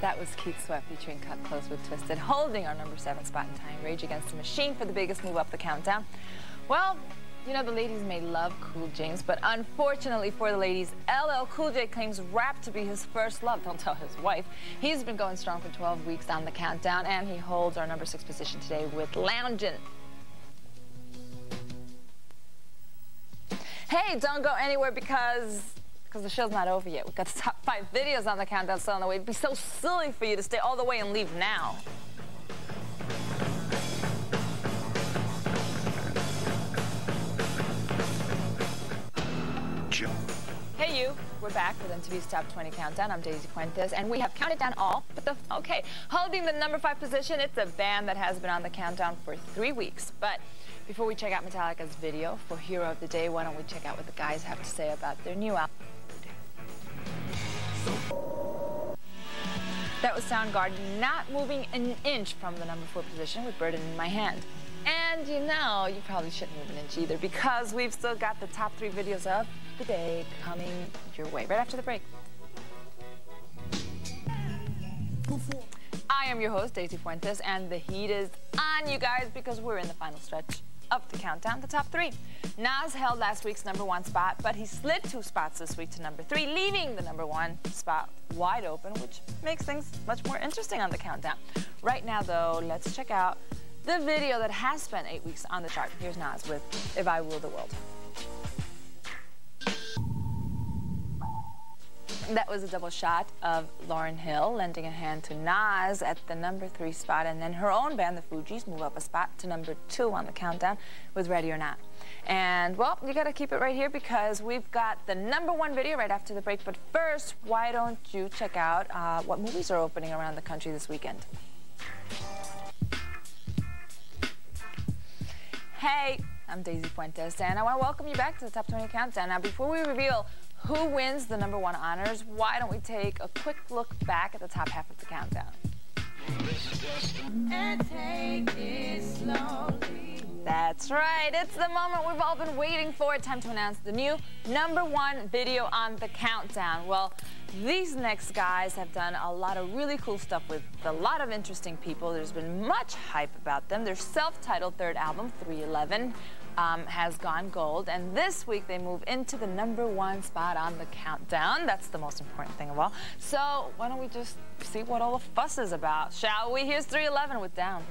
That was Keith Sweat featuring Kut Klose with Twisted, holding our number seven spot in time. Rage Against the Machine for the biggest move up the countdown. Well, you know, the ladies may love Cool James, but unfortunately for the ladies, LL Cool J claims rap to be his first love. Don't tell his wife. He's been going strong for 12 weeks on the countdown, and he holds our number six position today with Loungin'. Hey, don't go anywhere because because the show's not over yet. We've got the top five videos on the countdown still on the way. It'd be so silly for you to stay all the way and leave now. Hey you, we're back with MTV's Top 20 Countdown. I'm Daisy Fuentes, and we have counted down all but the, okay, holding the number five position, it's a band that has been on the countdown for three weeks. But before we check out Metallica's video for Hero of the Day, why don't we check out what the guys have to say about their new album. That was Soundgarden not moving an inch from the number four position with Burden in My Hand. And you know, you probably shouldn't move an inch either because we've still got the top three videos of the day coming your way right after the break. I am your host, Daisy Fuentes, and the heat is on, you guys, because we're in the final stretch of the countdown, the top three. Nas held last week's number one spot, but he slid two spots this week to number three, leaving the number one spot wide open, which makes things much more interesting on the countdown. Right now, though, let's check out the video that has spent eight weeks on the chart. Here's Nas with If I Rule the World. That was a double shot of Lauryn Hill lending a hand to Nas at the number three spot, and then her own band, the Fugees, move up a spot to number two on the countdown with Ready or Not. And, well, you got to keep it right here because we've got the number one video right after the break. But first, why don't you check out uh, what movies are opening around the country this weekend? Hey, I'm Daisy Fuentes, and I want to welcome you back to the Top 20 Countdown. Now, before we reveal who wins the number one honors, why don't we take a quick look back at the top half of the countdown? That's right. It's the moment we've all been waiting for. Time to announce the new number one video on the countdown. Well, these next guys have done a lot of really cool stuff with a lot of interesting people. There's been much hype about them. Their self-titled third album, 311, um, has gone gold. And this week they move into the number one spot on the countdown. That's the most important thing of all. So why don't we just see what all the fuss is about, shall we? Here's 311 with Down.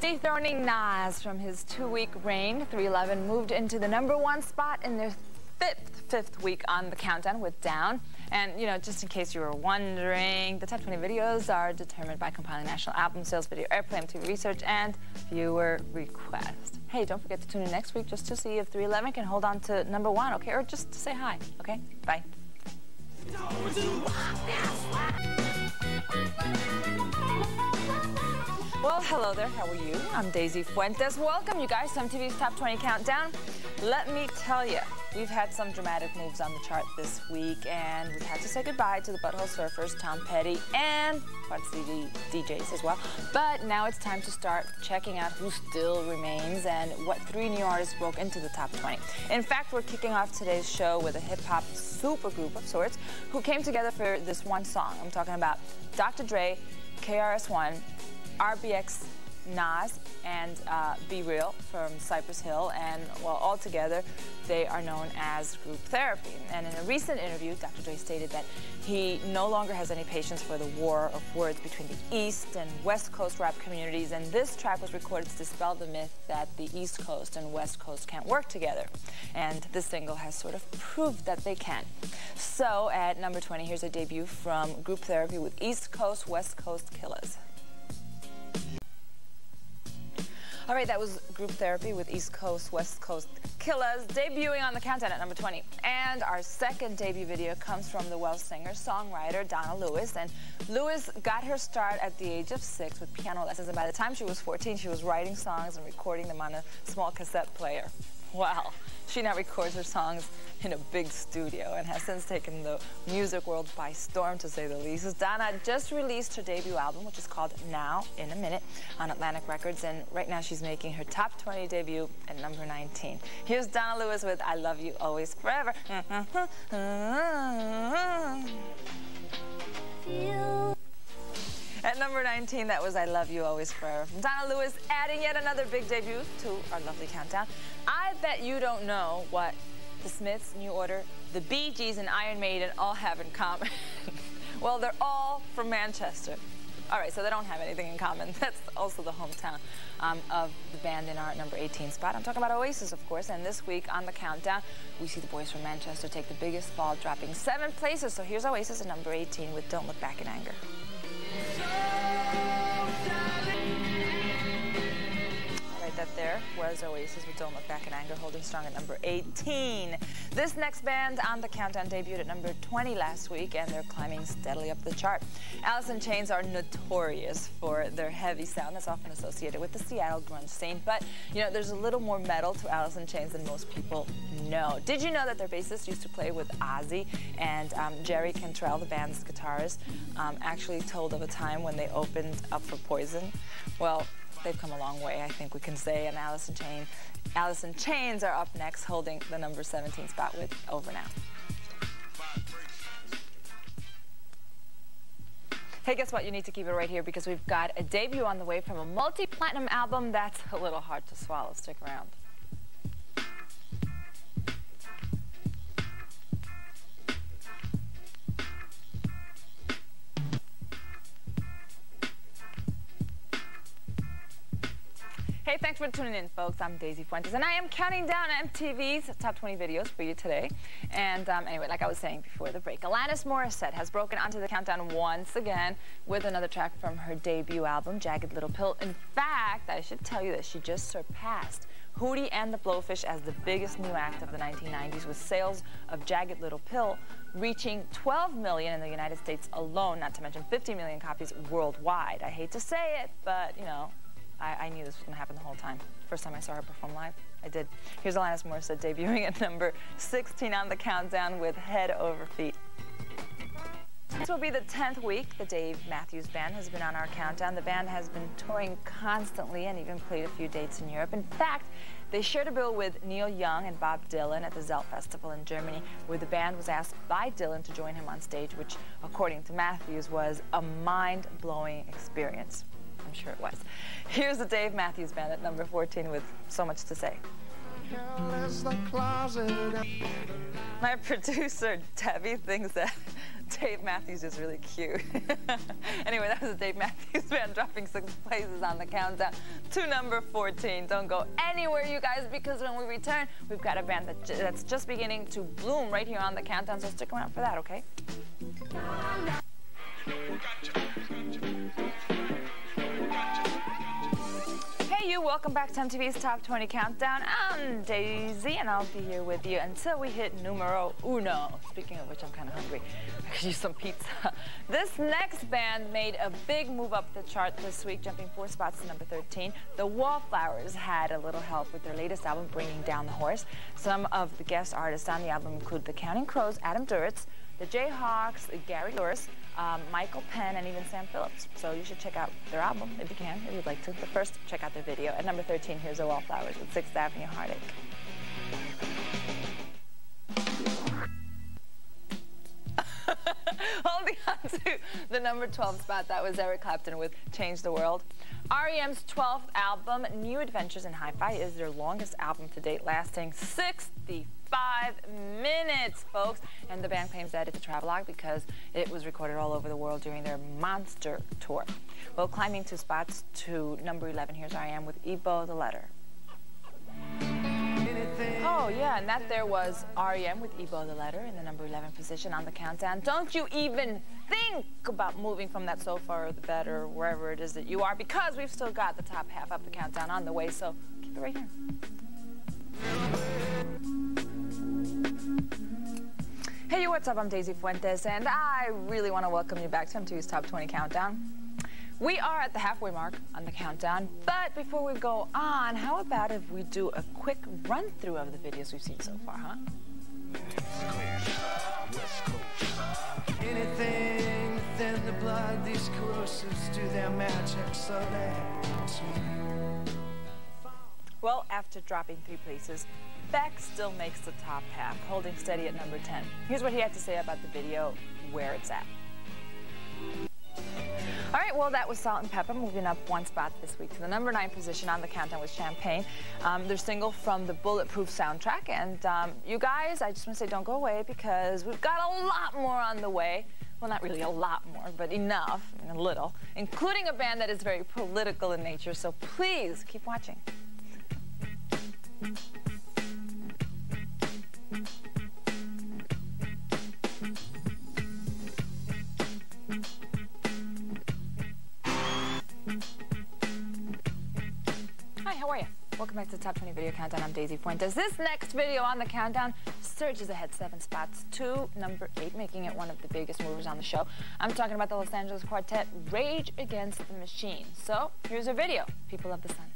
Dethroning Nas from his two-week reign, 311 moved into the number one spot in their fifth, fifth week on the countdown with Down. And, you know, just in case you were wondering, the top 20 videos are determined by compiling national album sales, video airplay, MTV research, and viewer requests. Hey, don't forget to tune in next week just to see if 311 can hold on to number one, okay? Or just to say hi, okay? Bye. Well, hello there. How are you? I'm Daisy Fuentes. Welcome, you guys, to MTV's Top 20 Countdown. Let me tell you, we've had some dramatic moves on the chart this week, and we've had to say goodbye to the Butthole Surfers, Tom Petty, and Quad City DJs as well. But now it's time to start checking out who still remains and what three new artists broke into the top 20. In fact, we're kicking off today's show with a hip-hop supergroup of sorts who came together for this one song. I'm talking about Dr. Dre, KRS-One, RBX Nas and uh, B-Real from Cypress Hill, and well, all together, they are known as Group Therapy. And in a recent interview, Dr. Dre stated that he no longer has any patience for the war of words between the East and West Coast rap communities, and this track was recorded to dispel the myth that the East Coast and West Coast can't work together. And this single has sort of proved that they can. So at number 20, here's a debut from Group Therapy with East Coast, West Coast Killers. All right, that was Group Therapy with East Coast, West Coast Killers, debuting on the countdown at number 20. And our second debut video comes from the Welsh singer-songwriter Donna Lewis. And Lewis got her start at the age of six with piano lessons. And by the time she was 14, she was writing songs and recording them on a small cassette player. Wow. She now records her songs in a big studio and has since taken the music world by storm, to say the least. Donna just released her debut album, which is called Now in a Minute, on Atlantic Records, and right now she's making her top 20 debut at number 19. Here's Donna Lewis with I Love You Always Forever. At number 19, that was I Love You Always Forever from Donna Lewis, adding yet another big debut to our lovely countdown. I bet you don't know what the Smiths, New Order, the Bee Gees, and Iron Maiden all have in common. well, they're all from Manchester. All right, so they don't have anything in common. That's also the hometown um, of the band in our number 18 spot. I'm talking about Oasis, of course, and this week on the countdown, we see the boys from Manchester take the biggest fall, dropping seven places. So here's Oasis at number 18 with Don't Look Back in Anger. Show! There was Oasis with Don't Look Back in Anger holding strong at number 18. This next band on the countdown debuted at number 20 last week and they're climbing steadily up the chart. Alice in Chains are notorious for their heavy sound that's often associated with the Seattle grunge scene, but you know, there's a little more metal to Alice in Chains than most people know. Did you know that their bassist used to play with Ozzy and um, Jerry Cantrell, the band's guitarist, um, actually told of a time when they opened up for Poison? Well, they've come a long way, I think we can say. And Alice in Chains, Alice in Chains are up next, holding the number 17 spot with Over Now. Hey, guess what? You need to keep it right here because we've got a debut on the way from a multi-platinum album that's a little hard to swallow. Stick around. Hey, thanks for tuning in, folks. I'm Daisy Fuentes, and I am counting down MTV's top 20 videos for you today. And um, anyway, like I was saying before the break, Alanis Morissette has broken onto the countdown once again with another track from her debut album, Jagged Little Pill. In fact, I should tell you that she just surpassed Hootie and the Blowfish as the biggest new act of the 1990s, with sales of Jagged Little Pill reaching 12 million in the United States alone, not to mention 50 million copies worldwide. I hate to say it, but, you know, I, I knew this was going to happen the whole time. First time I saw her perform live, I did. Here's Alanis Morissette debuting at number 16 on the countdown with Head Over Feet. This will be the 10th week the Dave Matthews Band has been on our countdown. The band has been touring constantly and even played a few dates in Europe. In fact, they shared a bill with Neil Young and Bob Dylan at the Zelt Festival in Germany, where the band was asked by Dylan to join him on stage, which, according to Matthews, was a mind-blowing experience. I'm sure it was. Here's the Dave Matthews Band at number 14 with so much to say. My producer, Debbie, thinks that Dave Matthews is really cute. anyway, that was the Dave Matthews Band dropping six places on the countdown to number 14. Don't go anywhere, you guys, because when we return, we've got a band that, that's just beginning to bloom right here on the countdown, so stick around for that, okay? You, welcome back to MTV's Top 20 Countdown. I'm Daisy, and I'll be here with you until we hit numero uno. Speaking of which, I'm kind of hungry. I could use some pizza. This next band made a big move up the chart this week, jumping four spots to number 13. The Wallflowers had a little help with their latest album, Bringing Down the Horse. Some of the guest artists on the album include the Counting Crows, Adam Duritz, the Jayhawks, Gary Louris, um, Michael Penn, and even Sam Phillips. So you should check out their album if you can, if you'd like to. But first, check out their video. At number 13, here's The Wallflowers with 6th Avenue Heartache. Holding on to the number 12 spot, that was Eric Clapton with Change the World. REM's 12th album, New Adventures in Hi-Fi, is their longest album to date, lasting 65 minutes, folks. And the band claims that it's a travelogue because it was recorded all over the world during their Monster Tour. Well, climbing two spots to number 11, here's REM with E-Bow the Letter. Oh, yeah, and that there was REM with E-Bow the Letter in the number 11 position on the countdown. Don't you even think about moving from that sofa or the bed or wherever it is that you are because we've still got the top half of the countdown on the way, so keep it right here. Hey, what's up? I'm Daisy Fuentes, and I really want to welcome you back to MTV's Top 20 Countdown. We are at the halfway mark on the countdown, but before we go on, how about if we do a quick run through of the videos we've seen so far, huh? Anything within the blood, these corrosives do their magic, so Well, after dropping three places, Beck still makes the top half, holding steady at number 10. Here's what he had to say about the video, where it's at. All right, well, that was Salt-N-Pepa moving up one spot this week to the number nine position on the countdown with Champagne. Um, their single from the Bulletproof soundtrack. And um, you guys, I just want to say don't go away because we've got a lot more on the way. Well, not really a lot more, but enough, a little, including a band that is very political in nature. So please keep watching. You? Welcome back to the Top 20 Video Countdown. I'm Daisy Fuentes. This next video on the countdown surges ahead seven spots to number eight, making it one of the biggest movers on the show. I'm talking about the Los Angeles quartet Rage Against the Machine. So here's our video, People of the Sun.